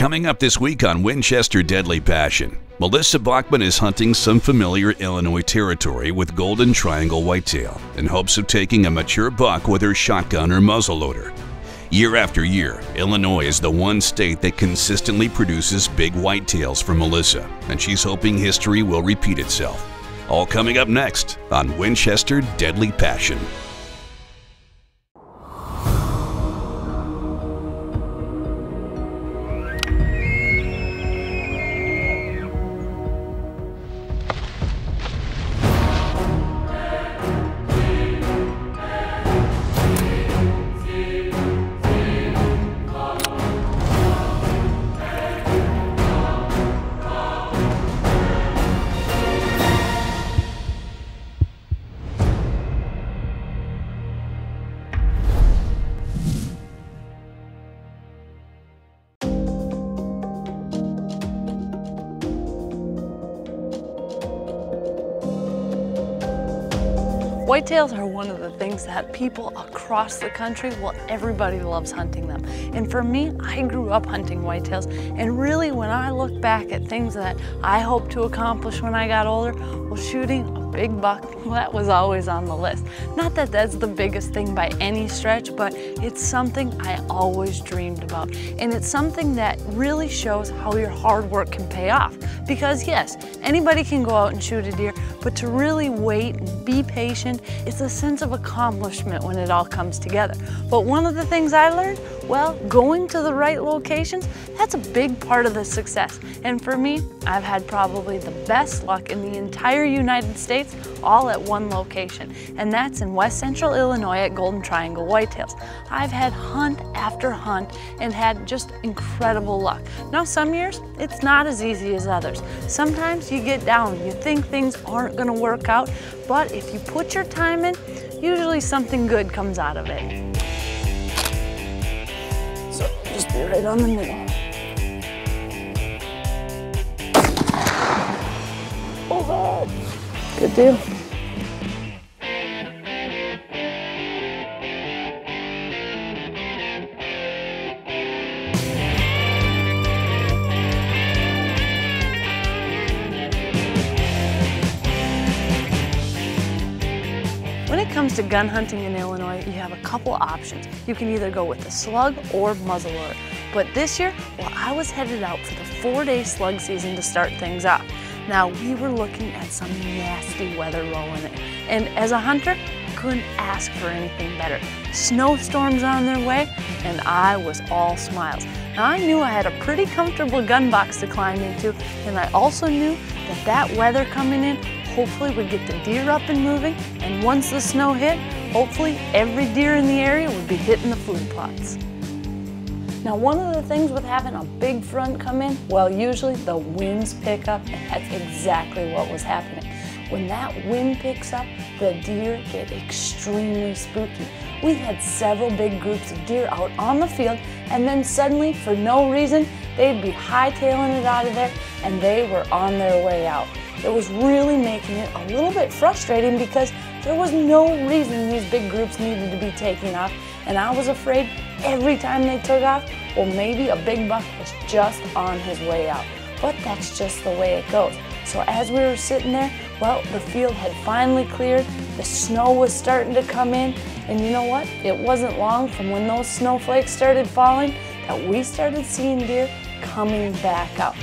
Coming up this week on Winchester Deadly Passion, Melissa Bachman is hunting some familiar Illinois territory with golden triangle whitetail in hopes of taking a mature buck with her shotgun or muzzleloader. Year after year, Illinois is the one state that consistently produces big whitetails for Melissa, and she's hoping history will repeat itself. All coming up next on Winchester Deadly Passion. Whitetails are one of the things that people across the country, well, everybody loves hunting them. And for me, I grew up hunting whitetails. And really, when I look back at things that I hope to accomplish when I got older, well, shooting a big buck, well, that was always on the list. Not that that's the biggest thing by any stretch, but it's something I always dreamed about. And it's something that really shows how your hard work can pay off. Because yes, anybody can go out and shoot a deer, but to really wait and be patient, it's a sense of accomplishment when it all comes together. But one of the things I learned, well, going to the right locations, that's a big part of the success. And for me, I've had probably the best luck in the entire United States, all at one location. And that's in West Central Illinois at Golden Triangle Whitetails. I've had hunt after hunt and had just incredible luck. Now some years, it's not as easy as others. Sometimes you get down, you think things aren't gonna work out, but if you put your time in, usually something good comes out of it. Right on the middle. Oh God. Good deal. Comes to gun hunting in Illinois, you have a couple options. You can either go with a slug or muzzleloader. But this year, well, I was headed out for the four-day slug season to start things off. Now, we were looking at some nasty weather rolling in. And as a hunter, I couldn't ask for anything better. Snowstorms on their way, and I was all smiles. Now, I knew I had a pretty comfortable gun box to climb into, and I also knew that that weather coming in hopefully would get the deer up and moving, and once the snow hit, hopefully every deer in the area would be hitting the food plots. Now one of the things with having a big front come in, well usually the winds pick up and that's exactly what was happening. When that wind picks up, the deer get extremely spooky. We had several big groups of deer out on the field and then suddenly, for no reason, they'd be hightailing it out of there and they were on their way out. It was really making it a little bit frustrating because there was no reason these big groups needed to be taking off and I was afraid every time they took off, well maybe a big buck was just on his way out. But that's just the way it goes. So as we were sitting there, well, the field had finally cleared, the snow was starting to come in, and you know what? It wasn't long from when those snowflakes started falling that we started seeing deer coming back up.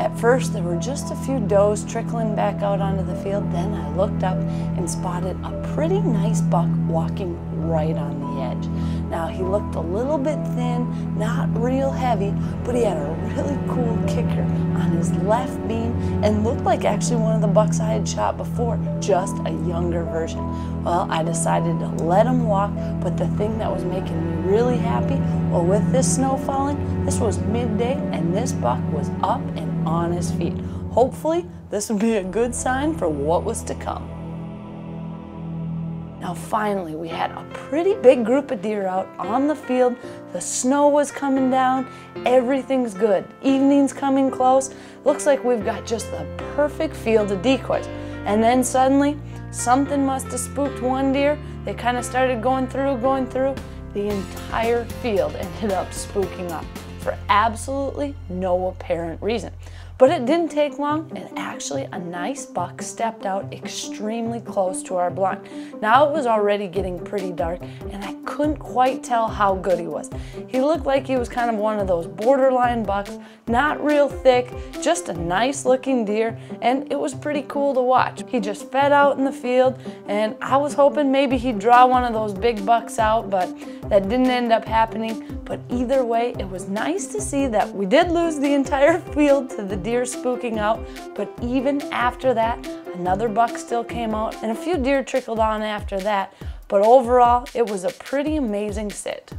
At first, there were just a few does trickling back out onto the field. Then I looked up and spotted a pretty nice buck walking right on the edge. Now, he looked a little bit thin, not real heavy, but he had a really cool kicker on his left beam and looked like actually one of the bucks I had shot before, just a younger version. Well, I decided to let him walk, but the thing that was making me really happy, well, with this snow falling, this was midday and this buck was up and on his feet. Hopefully, this would be a good sign for what was to come. Now finally, we had a pretty big group of deer out on the field. The snow was coming down. Everything's good. Evening's coming close. Looks like we've got just the perfect field of decoys. And then suddenly, something must have spooked one deer. They kind of started going through, going through, the entire field ended up spooking up for absolutely no apparent reason. But it didn't take long, and actually, a nice buck stepped out extremely close to our blind. Now it was already getting pretty dark, and I couldn't quite tell how good he was. He looked like he was kind of one of those borderline bucks, not real thick, just a nice looking deer, and it was pretty cool to watch. He just fed out in the field, and I was hoping maybe he'd draw one of those big bucks out, but that didn't end up happening. But either way, it was nice to see that we did lose the entire field to the deer deer spooking out, but even after that, another buck still came out and a few deer trickled on after that. But overall, it was a pretty amazing sit.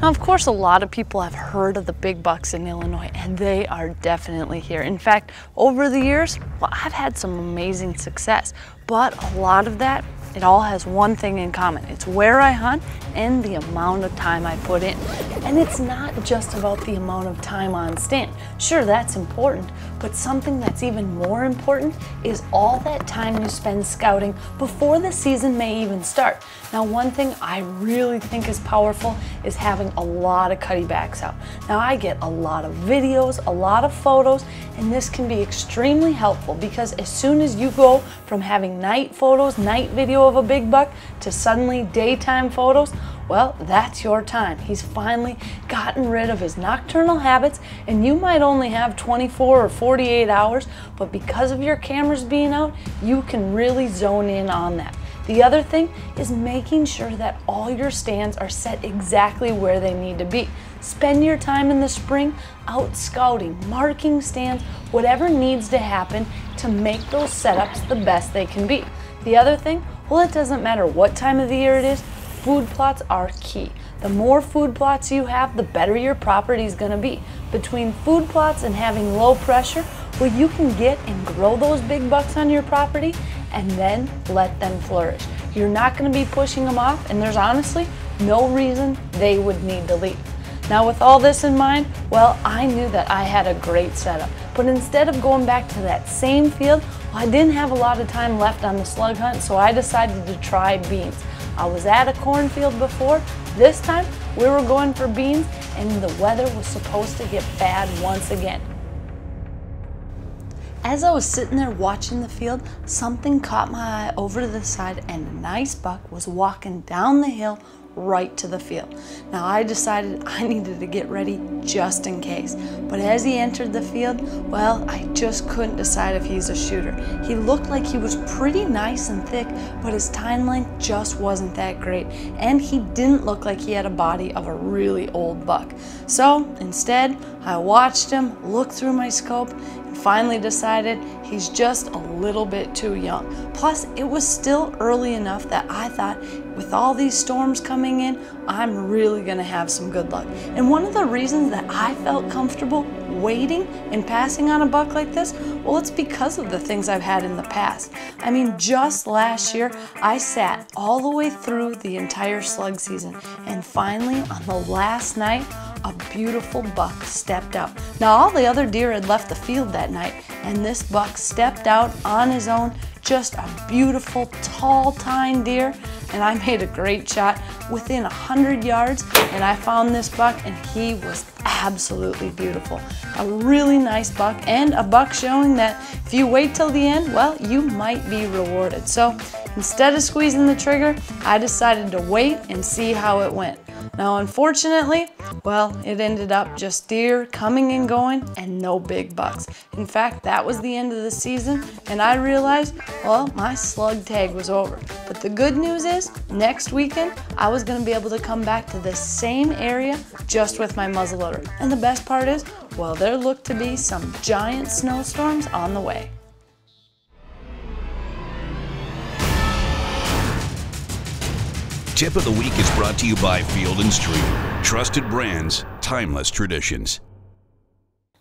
Now, of course, a lot of people have heard of the big bucks in Illinois, and they are definitely here. In fact, over the years, well, I've had some amazing success, but a lot of that it all has one thing in common. It's where I hunt and the amount of time I put in. And it's not just about the amount of time on stand. Sure, that's important, but something that's even more important is all that time you spend scouting before the season may even start. Now, one thing I really think is powerful is having a lot of Cuddebacks out. Now, I get a lot of videos, a lot of photos, and this can be extremely helpful because as soon as you go from having night photos, night video, of a big buck to suddenly daytime photos, well, that's your time. He's finally gotten rid of his nocturnal habits, and you might only have 24 or 48 hours, but because of your cameras being out, you can really zone in on that. The other thing is making sure that all your stands are set exactly where they need to be. Spend your time in the spring out scouting, marking stands, whatever needs to happen to make those setups the best they can be. The other thing, well, it doesn't matter what time of the year it is, food plots are key. The more food plots you have, the better your property is going to be. Between food plots and having low pressure, well, you can get and grow those big bucks on your property and then let them flourish. You're not going to be pushing them off, and there's honestly no reason they would need to leave. Now, with all this in mind, well, I knew that I had a great setup. But instead of going back to that same field, I didn't have a lot of time left on the slug hunt, so I decided to try beans. I was at a cornfield before. This time, we were going for beans, and the weather was supposed to get bad once again. As I was sitting there watching the field, something caught my eye over to the side, and a nice buck was walking down the hill right to the field. Now I decided I needed to get ready just in case. But as he entered the field, well, I just couldn't decide if he's a shooter. He looked like he was pretty nice and thick, but his tine length just wasn't that great. And he didn't look like he had a body of a really old buck. So instead, I watched him, looked through my scope, finally decided he's just a little bit too young. Plus, it was still early enough that I thought with all these storms coming in, I'm really gonna have some good luck. And one of the reasons that I felt comfortable waiting and passing on a buck like this, well, it's because of the things I've had in the past. I mean, just last year, I sat all the way through the entire slug season, and finally, on the last night, a beautiful buck stepped out. Now all the other deer had left the field that night and this buck stepped out on his own, just a beautiful tall tine deer and I made a great shot within a 100 yards and I found this buck and he was absolutely beautiful. A really nice buck and a buck showing that if you wait till the end, well, you might be rewarded. So instead of squeezing the trigger, I decided to wait and see how it went. Now, unfortunately, well, it ended up just deer coming and going and no big bucks. In fact, that was the end of the season and I realized, well, my slug tag was over. But the good news is, next weekend, I was gonna be able to come back to the same area just with my muzzleloader. And the best part is, well, there looked to be some giant snowstorms on the way. Tip of the Week is brought to you by Field & Stream. Trusted brands, timeless traditions.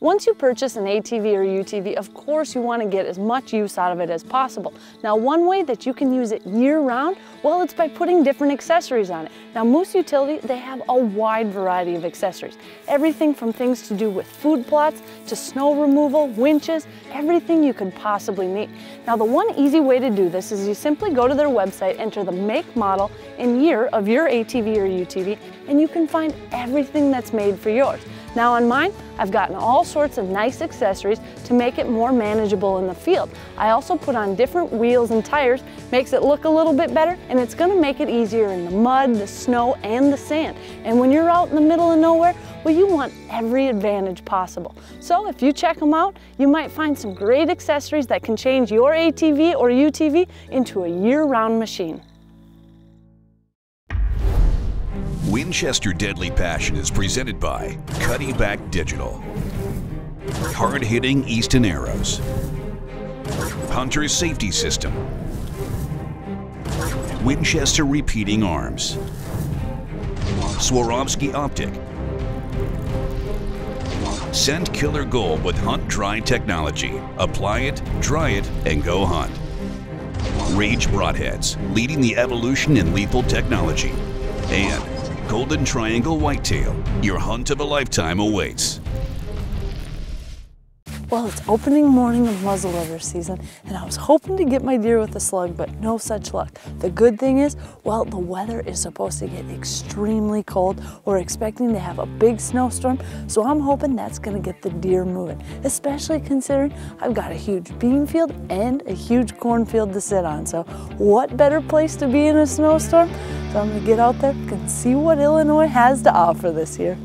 Once you purchase an ATV or UTV, of course you want to get as much use out of it as possible. Now one way that you can use it year round, well it's by putting different accessories on it. Now Moose Utility, they have a wide variety of accessories. Everything from things to do with food plots, to snow removal, winches, everything you could possibly need. Now the one easy way to do this is you simply go to their website, enter the make, model, and year of your ATV or UTV, and you can find everything that's made for yours. Now on mine, I've gotten all sorts of nice accessories to make it more manageable in the field. I also put on different wheels and tires, makes it look a little bit better, and it's gonna make it easier in the mud, the snow, and the sand. And when you're out in the middle of nowhere, well, you want every advantage possible. So if you check them out, you might find some great accessories that can change your ATV or UTV into a year-round machine. Winchester Deadly Passion is presented by Cuddeback Digital, Hard Hitting Easton Arrows, Hunter's Safety System, Winchester Repeating Arms, Swarovski Optic, Scent Killer Gold with Hunt Dry technology. Apply it, dry it, and go hunt. Rage Broadheads, leading the evolution in lethal technology. And Golden Triangle Whitetail. Your hunt of a lifetime awaits. Well, it's opening morning of muzzleloader season, and I was hoping to get my deer with a slug, but no such luck. The good thing is, well, the weather is supposed to get extremely cold. We're expecting to have a big snowstorm, so I'm hoping that's gonna get the deer moving, especially considering I've got a huge bean field and a huge cornfield to sit on. So what better place to be in a snowstorm? So I'm gonna get out there and see what Illinois has to offer this year.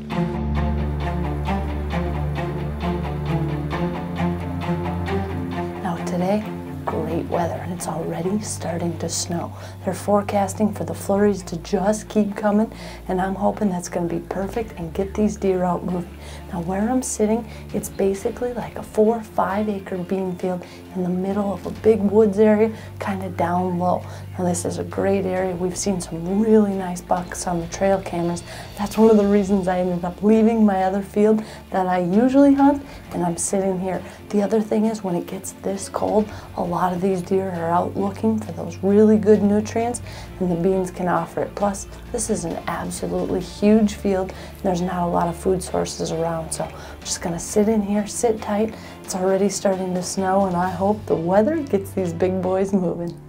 It's already starting to snow. They're forecasting for the flurries to just keep coming and I'm hoping that's going to be perfect and get these deer out moving. Now where I'm sitting, it's basically like a four or five acre bean field in the middle of a big woods area, kind of down low. Now this is a great area. We've seen some really nice bucks on the trail cameras. That's one of the reasons I ended up leaving my other field that I usually hunt and I'm sitting here. The other thing is when it gets this cold, a lot of these deer are out looking for those really good nutrients and the beans can offer it. Plus, this is an absolutely huge field and there's not a lot of food sources around so I'm just gonna sit in here, sit tight. It's already starting to snow and I hope the weather gets these big boys moving.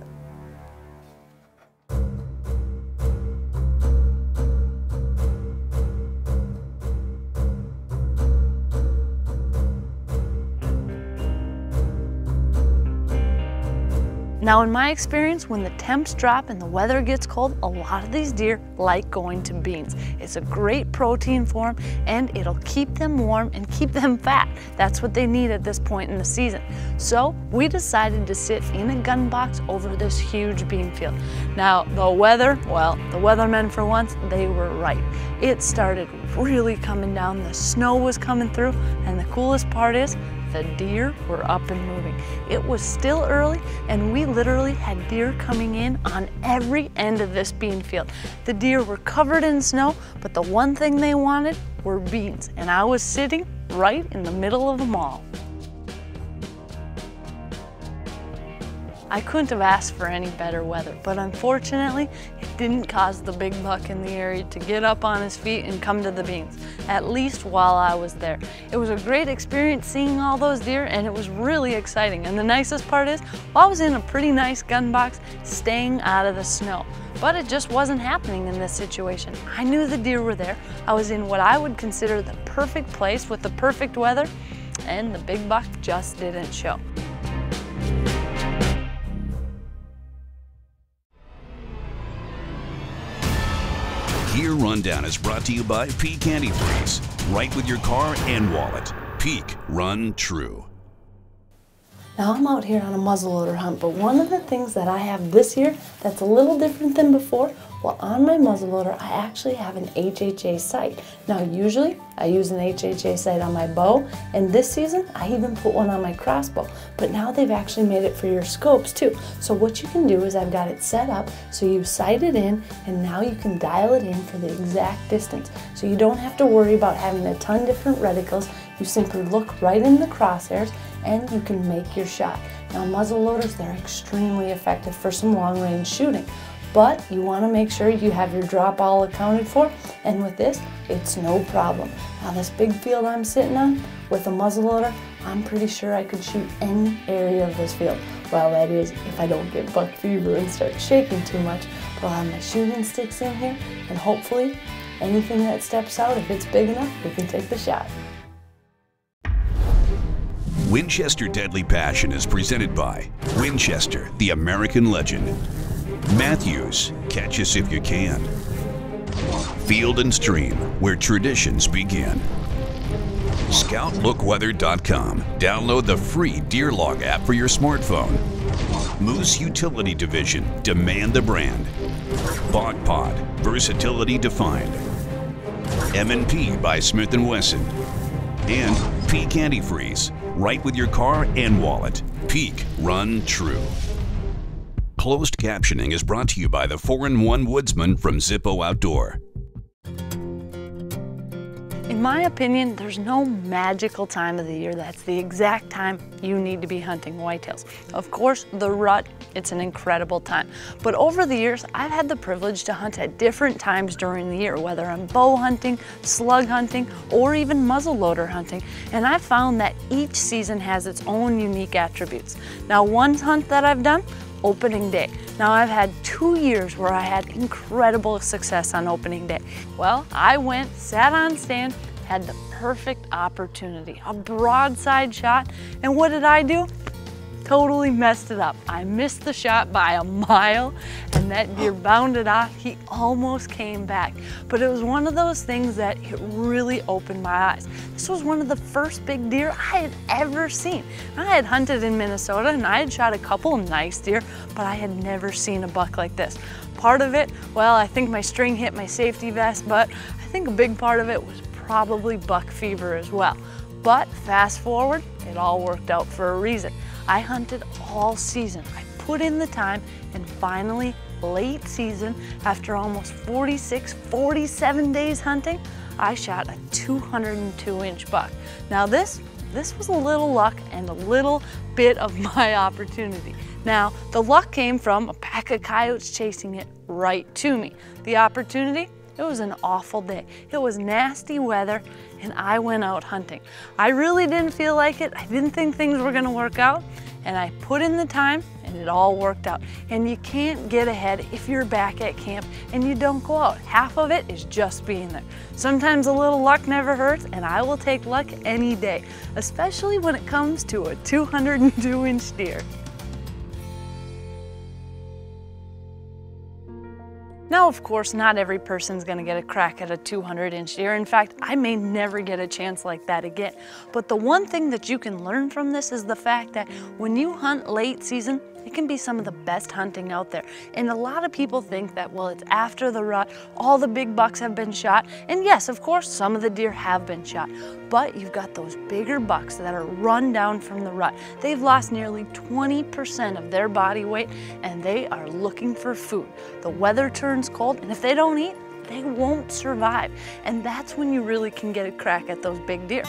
Now in my experience, when the temps drop and the weather gets cold, a lot of these deer like going to beans. It's a great protein for them and it'll keep them warm and keep them fat. That's what they need at this point in the season. So we decided to sit in a gun box over this huge bean field. Now the weather, well, the weathermen for once, they were right. It started really coming down, the snow was coming through, and the coolest part is the deer were up and moving. It was still early and we literally had deer coming in on every end of this bean field. The deer were covered in snow, but the one thing they wanted were beans and I was sitting right in the middle of them all. I couldn't have asked for any better weather, but unfortunately, didn't cause the big buck in the area to get up on his feet and come to the beans, at least while I was there. It was a great experience seeing all those deer and it was really exciting. And the nicest part is, well, I was in a pretty nice gun box staying out of the snow. But it just wasn't happening in this situation. I knew the deer were there. I was in what I would consider the perfect place with the perfect weather, and the big buck just didn't show. Gear Rundown is brought to you by Peak Antifreeze. Right with your car and wallet. Peak Run True. Now I'm out here on a muzzleloader hunt, but one of the things that I have this year that's a little different than before, well on my muzzleloader I actually have an HHA sight. Now usually I use an HHA sight on my bow and this season I even put one on my crossbow, but now they've actually made it for your scopes too. So what you can do is I've got it set up so you sight it in and now you can dial it in for the exact distance. So you don't have to worry about having a ton different reticles. You simply look right in the crosshairs and you can make your shot. Now muzzle loaders, they're extremely effective for some long range shooting, but you wanna make sure you have your drop all accounted for, and with this, it's no problem. Now this big field I'm sitting on, with a muzzle loader, I'm pretty sure I could shoot any area of this field. Well, that is, if I don't get buck fever and start shaking too much, but I'll have my shooting sticks in here, and hopefully, anything that steps out, if it's big enough, we can take the shot. Winchester Deadly Passion is presented by Winchester, the American legend. Mathews, catch us if you can. Field and Stream, where traditions begin. ScoutLookWeather.com. Download the free Deer Log app for your smartphone. Moose Utility Division. Demand the brand. Bog Pod. Versatility defined. M&P by Smith & Wesson. And Peak Antifreeze right with your car and wallet. Peak Run True. Closed captioning is brought to you by the 4-in-1 Woodsman from Zippo Outdoor. In my opinion, there's no magical time of the year that's the exact time you need to be hunting whitetails. Of course, the rut, it's an incredible time. But over the years, I've had the privilege to hunt at different times during the year, whether I'm bow hunting, slug hunting, or even muzzleloader hunting. And I've found that each season has its own unique attributes. Now, one hunt that I've done, opening day. Now I've had two years where I had incredible success on opening day. Well, I went, sat on stand, had the perfect opportunity, a broadside shot, and what did I do? Totally messed it up. I missed the shot by a mile and that deer bounded off. He almost came back. But it was one of those things that it really opened my eyes. This was one of the first big deer I had ever seen. I had hunted in Minnesota and I had shot a couple nice deer, but I had never seen a buck like this. Part of it, well, I think my string hit my safety vest, but I think a big part of it was probably buck fever as well. But fast forward, it all worked out for a reason. I hunted all season. I put in the time and finally late season, after almost 46, 47 days hunting, I shot a 202 inch buck. Now this, this was a little luck and a little bit of my opportunity. Now, the luck came from a pack of coyotes chasing it right to me. The opportunity, it was an awful day. It was nasty weather and I went out hunting. I really didn't feel like it. I didn't think things were gonna work out and I put in the time and it all worked out. And you can't get ahead if you're back at camp and you don't go out. Half of it is just being there. Sometimes a little luck never hurts and I will take luck any day, especially when it comes to a 202 inch deer. Now, of course, not every person's gonna get a crack at a 200 inch deer. In fact, I may never get a chance like that again. But the one thing that you can learn from this is the fact that when you hunt late season, it can be some of the best hunting out there. And a lot of people think that, well, it's after the rut, all the big bucks have been shot. And yes, of course, some of the deer have been shot. But you've got those bigger bucks that are run down from the rut. They've lost nearly 20% of their body weight and they are looking for food. The weather turns cold and if they don't eat, they won't survive. And that's when you really can get a crack at those big deer.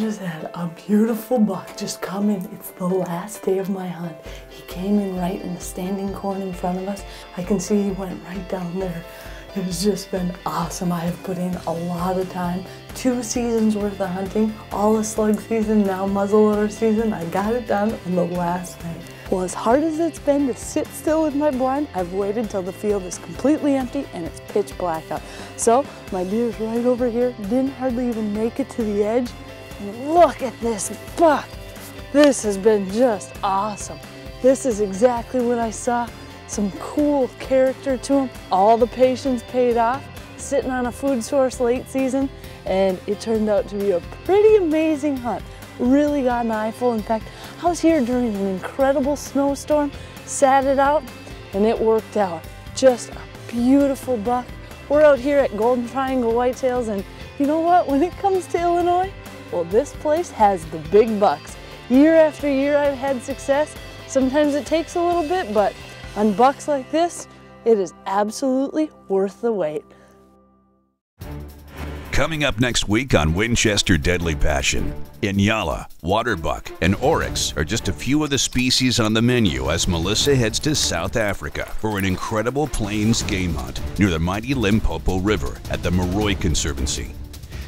Just had a beautiful buck just come in. It's the last day of my hunt. He came in right in the standing corn in front of us. I can see he went right down there. It has just been awesome. I have put in a lot of time. Two seasons worth of hunting, all the slug season, now muzzleloader season. I got it done on the last night. Well, as hard as it's been to sit still with my blind, I've waited till the field is completely empty and it's pitch black out. So my deer's right over here, didn't hardly even make it to the edge. Look at this buck. This has been just awesome. This is exactly what I saw. Some cool character to him. All the patience paid off. Sitting on a food source late season and it turned out to be a pretty amazing hunt. Really got an eyeful. In fact, I was here during an incredible snowstorm, sat it out, and it worked out. Just a beautiful buck. We're out here at Golden Triangle Whitetails and you know what? When it comes to Illinois, well, this place has the big bucks. Year after year, I've had success. Sometimes it takes a little bit, but on bucks like this, it is absolutely worth the wait. Coming up next week on Winchester Deadly Passion, Inyala, Waterbuck, and Oryx are just a few of the species on the menu as Melissa heads to South Africa for an incredible plains game hunt near the mighty Limpopo River at the Maroi Conservancy.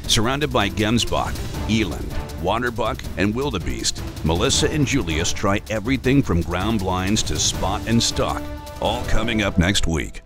Surrounded by Gemsbok, Eland, Waterbuck, and Wildebeest, Melissa and Julius try everything from ground blinds to spot and stalk, all coming up next week.